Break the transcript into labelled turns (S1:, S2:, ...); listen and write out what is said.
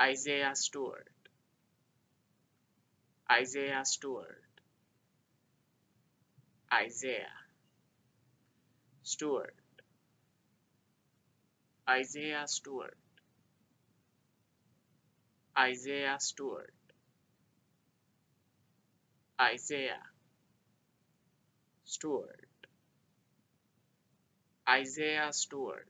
S1: Isaiah Stewart, Isaiah Stewart, Isaiah Stewart, Isaiah Stewart, Isaiah Stewart, Isaiah Stewart, Isaiah Stewart,